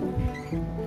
Música